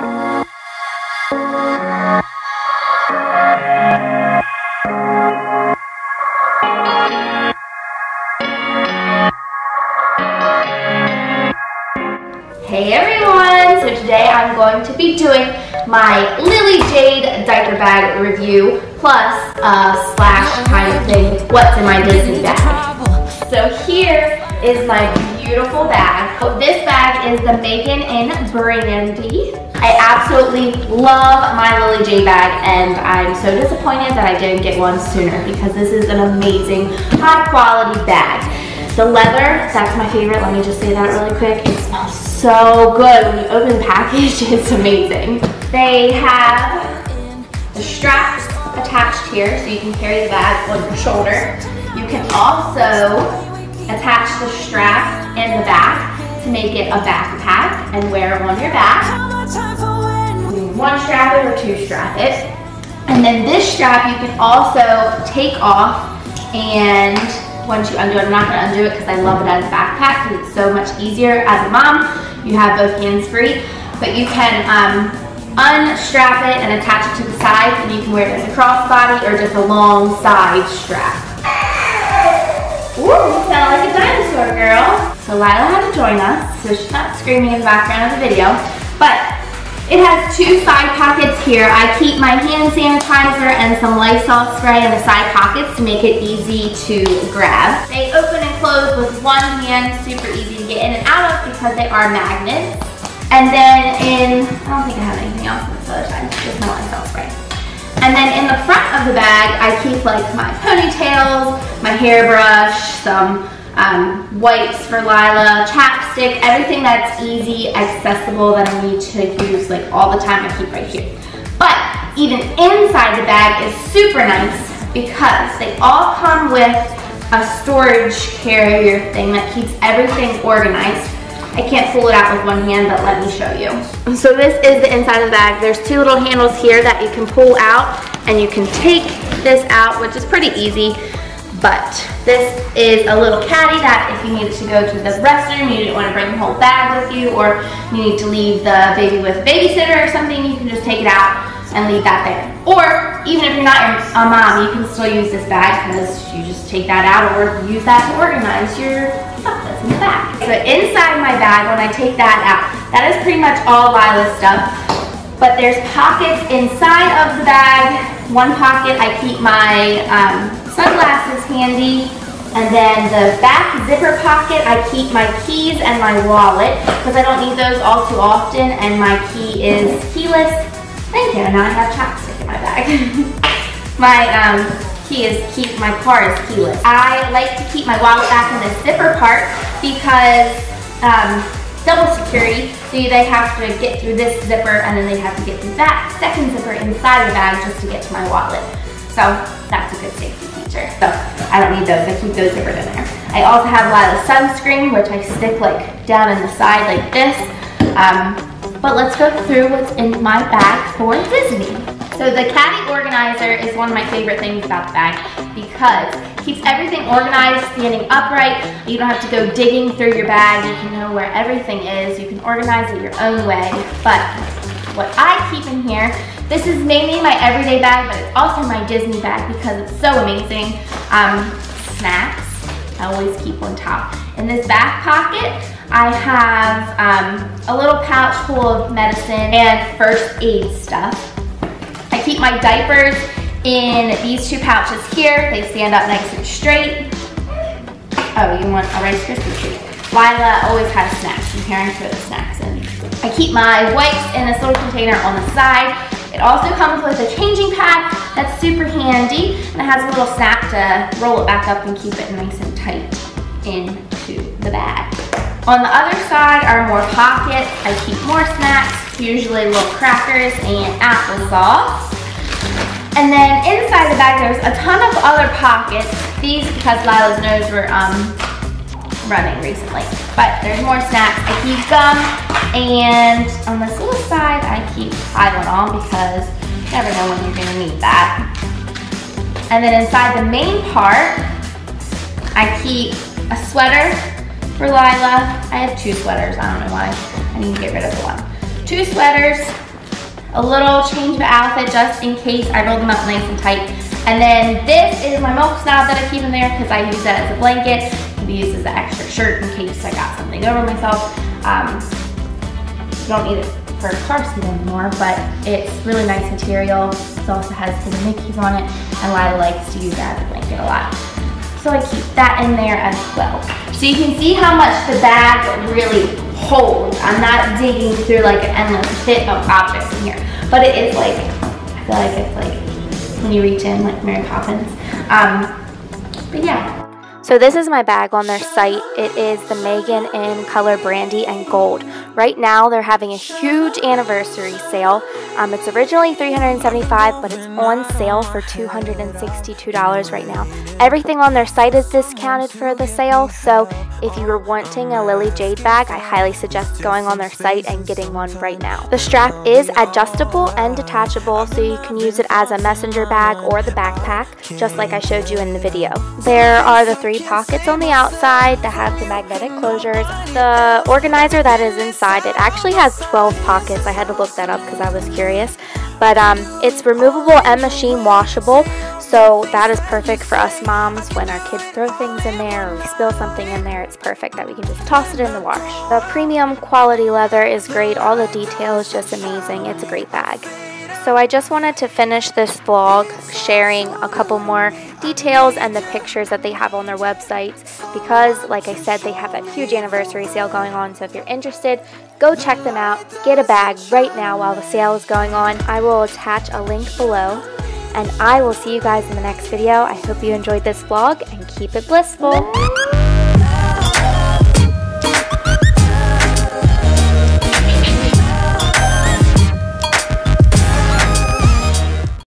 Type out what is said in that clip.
Hey everyone! So today I'm going to be doing my Lily Jade diaper bag review plus a slash kind of thing, what's in my Disney bag. So here is my beautiful bag. This bag is the Megan and Brandy. I absolutely love my Lily Jade bag and I'm so disappointed that I didn't get one sooner because this is an amazing high quality bag. The leather, that's my favorite. Let me just say that really quick. It smells so good. When you open the package, it's amazing. They have the straps attached here so you can carry the bag on your shoulder. You can also attach the strap in the back to make it a backpack and wear it on your back. One strap it or two strap it. And then this strap you can also take off and once you undo it. I'm not gonna undo it because I love it as a backpack because it's so much easier. As a mom, you have both hands free, but you can um, unstrap it and attach it to the side and you can wear it as a crossbody or just a long side strap. Ooh, you sound like a dinosaur girl. So Lila had to join us, so she's not screaming in the background of the video, but it has two side pockets here. I keep my hand sanitizer and some Lysol spray in the side pockets to make it easy to grab. They open and close with one hand, super easy to get in and out of because they are magnets. And then in, I don't think I have anything else on this other side, just my Lysol spray. And then in the front of the bag, I keep like my ponytails, my hairbrush, some um, wipes for Lila, chapstick, everything that's easy, accessible that I need to use like all the time I keep right here. But even inside the bag is super nice because they all come with a storage carrier thing that keeps everything organized. I can't pull it out with one hand, but let me show you. So this is the inside of the bag. There's two little handles here that you can pull out and you can take this out, which is pretty easy. But this is a little caddy that if you needed to go to the restroom, you didn't want to bring the whole bag with you, or you need to leave the baby with a babysitter or something, you can just take it out and leave that there. Or even if you're not a mom, you can still use this bag because you just take that out or use that to organize your stuff that's in the bag. So inside my bag, when I take that out, that is pretty much all Lila's stuff. But there's pockets inside of the bag. One pocket I keep my um, sunglasses handy. And then the back zipper pocket, I keep my keys and my wallet because I don't need those all too often and my key is keyless. Thank you, now I have chapstick in my bag. my um, key is, keep my car is keyless. I like to keep my wallet back in the zipper part because um, double security, so they have to get through this zipper and then they have to get through that second zipper inside the bag just to get to my wallet. So that's a good safety feature. So I don't need those, I keep those in there. I also have a lot of sunscreen, which I stick like down in the side like this. Um, but let's go through what's in my bag for Disney. So the caddy organizer is one of my favorite things about the bag because it keeps everything organized, standing upright. You don't have to go digging through your bag. You can know where everything is. You can organize it your own way. But what I keep in here this is mainly my everyday bag, but it's also my Disney bag because it's so amazing. Um, snacks, I always keep on top. In this back pocket, I have um, a little pouch full of medicine and first aid stuff. I keep my diapers in these two pouches here. They stand up nice and straight. Oh, you want a Rice Krispie treat. Lila always has snacks. I'm here throw the snacks in. I keep my wipes in this little container on the side. It also comes with a changing pad that's super handy and it has a little snap to roll it back up and keep it nice and tight into the bag. On the other side are more pockets. I keep more snacks, usually little crackers and applesauce. And then inside the bag, there's a ton of other pockets. These, because Lila's nose were um, running recently. But there's more snacks. I keep gum, and on this little side, I keep Tylenol because you never know when you're gonna need that. And then inside the main part, I keep a sweater for Lila. I have two sweaters, I don't know why. I need to get rid of the one. Two sweaters, a little change of outfit just in case I roll them up nice and tight. And then this is my milk snob that I keep in there because I use that as a blanket. Can as an extra shirt in case I got something over myself. Um, don't need it for a car seat anymore, but it's really nice material. It also has little Mickeys on it, and Lila likes to use that as a blanket a lot. So I keep that in there as well. So you can see how much the bag really holds. I'm not digging through like an endless pit of objects in here, but it is like, I feel like it's like when you reach in like Mary Poppins. Um, but yeah, so this is my bag on their site. It is the Megan in color brandy and gold. Right now they're having a huge anniversary sale. Um, it's originally 375 but it's on sale for $262 right now. Everything on their site is discounted for the sale so if you were wanting a Lily Jade bag I highly suggest going on their site and getting one right now. The strap is adjustable and detachable so you can use it as a messenger bag or the backpack just like I showed you in the video. There are the three pockets on the outside that have the magnetic closures. The organizer that is inside, it actually has 12 pockets. I had to look that up because I was curious. But um, it's removable and machine washable, so that is perfect for us moms when our kids throw things in there or spill something in there. It's perfect that we can just toss it in the wash. The premium quality leather is great. All the detail is just amazing. It's a great bag. So I just wanted to finish this vlog sharing a couple more details and the pictures that they have on their websites because like I said they have that huge anniversary sale going on. So if you're interested go check them out. Get a bag right now while the sale is going on. I will attach a link below and I will see you guys in the next video. I hope you enjoyed this vlog and keep it blissful